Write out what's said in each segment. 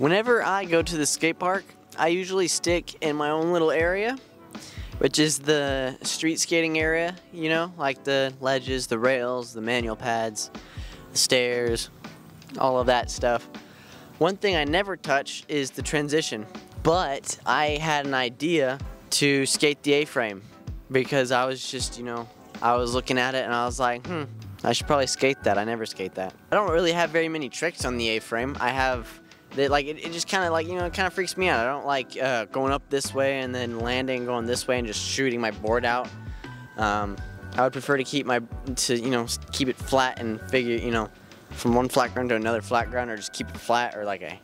Whenever I go to the skate park, I usually stick in my own little area, which is the street skating area, you know, like the ledges, the rails, the manual pads, the stairs, all of that stuff. One thing I never touch is the transition, but I had an idea to skate the A-frame because I was just, you know, I was looking at it and I was like, hmm, I should probably skate that. I never skate that. I don't really have very many tricks on the A-frame. I have that like it, it just kind of like you know it kind of freaks me out. I don't like uh, going up this way and then landing going this way and just shooting my board out. Um, I would prefer to keep my to you know keep it flat and figure you know from one flat ground to another flat ground or just keep it flat or like a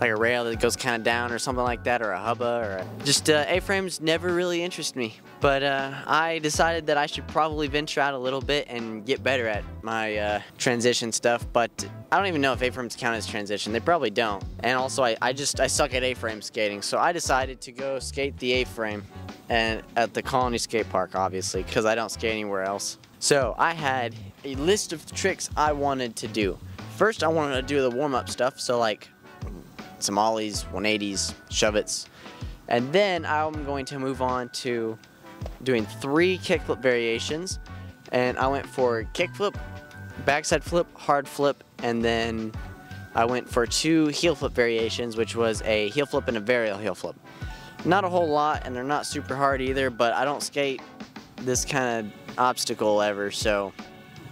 like a rail that goes kind of down or something like that or a hubba or a, just uh, A-frames never really interest me. But uh, I decided that I should probably venture out a little bit and get better at my uh, transition stuff but I don't even know if A-frames count as transition. They probably don't. And also I, I just I suck at A-frame skating so I decided to go skate the A-frame and at the Colony Skate Park obviously because I don't skate anywhere else. So I had a list of tricks I wanted to do. First, I wanted to do the warm-up stuff, so like some ollies, 180s, shove-its. And then I'm going to move on to doing three kickflip variations. And I went for kickflip, backside flip, hard flip, and then I went for two heel flip variations, which was a heel flip and a varial heel flip. Not a whole lot, and they're not super hard either, but I don't skate this kind of obstacle ever, so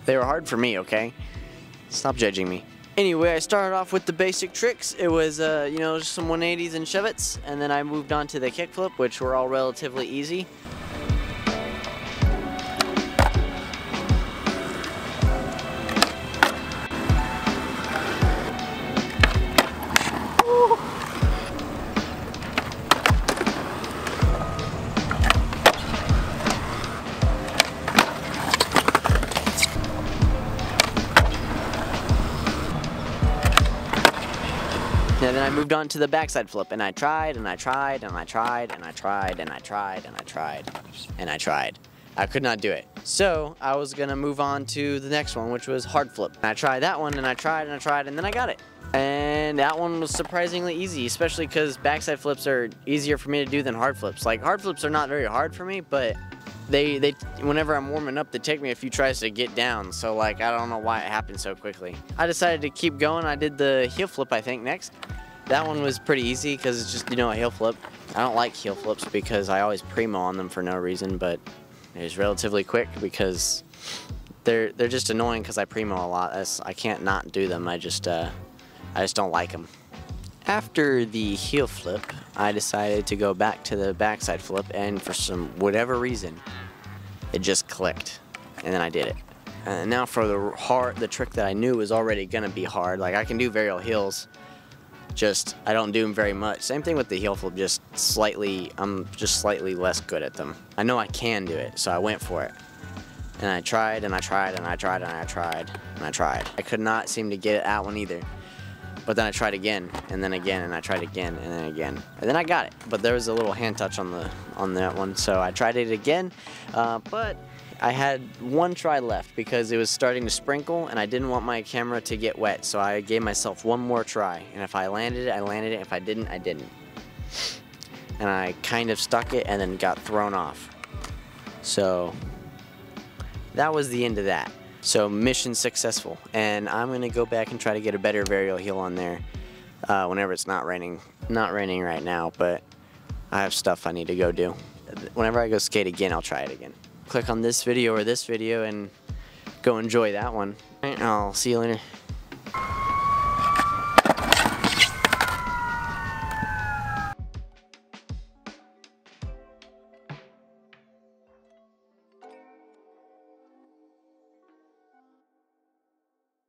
they were hard for me, okay? Stop judging me. Anyway, I started off with the basic tricks. It was, uh, you know, some 180s and shove-its, and then I moved on to the kickflip, which were all relatively easy. And then I moved on to the backside flip, and I tried, and I tried, and I tried, and I tried, and I tried, and I tried, and I tried. I could not do it. So I was gonna move on to the next one, which was hard flip. I tried that one, and I tried, and I tried, and then I got it. And that one was surprisingly easy, especially because backside flips are easier for me to do than hard flips. Like hard flips are not very hard for me, but they they whenever I'm warming up, they take me a few tries to get down. So like I don't know why it happened so quickly. I decided to keep going. I did the heel flip I think next. That one was pretty easy because it's just you know a heel flip. I don't like heel flips because I always primo on them for no reason, but it was relatively quick because they're they're just annoying because I primo a lot. That's, I can't not do them. I just uh, I just don't like them. After the heel flip, I decided to go back to the backside flip, and for some whatever reason, it just clicked, and then I did it. And now for the hard, the trick that I knew was already gonna be hard. Like I can do varial heels, just I don't do them very much. Same thing with the heel flip, just slightly, I'm just slightly less good at them. I know I can do it, so I went for it. And I tried and I tried and I tried and I tried and I tried. I could not seem to get that one either. But then I tried again, and then again, and I tried again, and then again, and then I got it. But there was a little hand touch on the on that one, so I tried it again. Uh, but I had one try left because it was starting to sprinkle, and I didn't want my camera to get wet. So I gave myself one more try, and if I landed it, I landed it. If I didn't, I didn't. And I kind of stuck it, and then got thrown off. So that was the end of that. So mission successful, and I'm gonna go back and try to get a better varial heel on there uh, whenever it's not raining. Not raining right now, but I have stuff I need to go do. Whenever I go skate again, I'll try it again. Click on this video or this video and go enjoy that one. I'll see you later.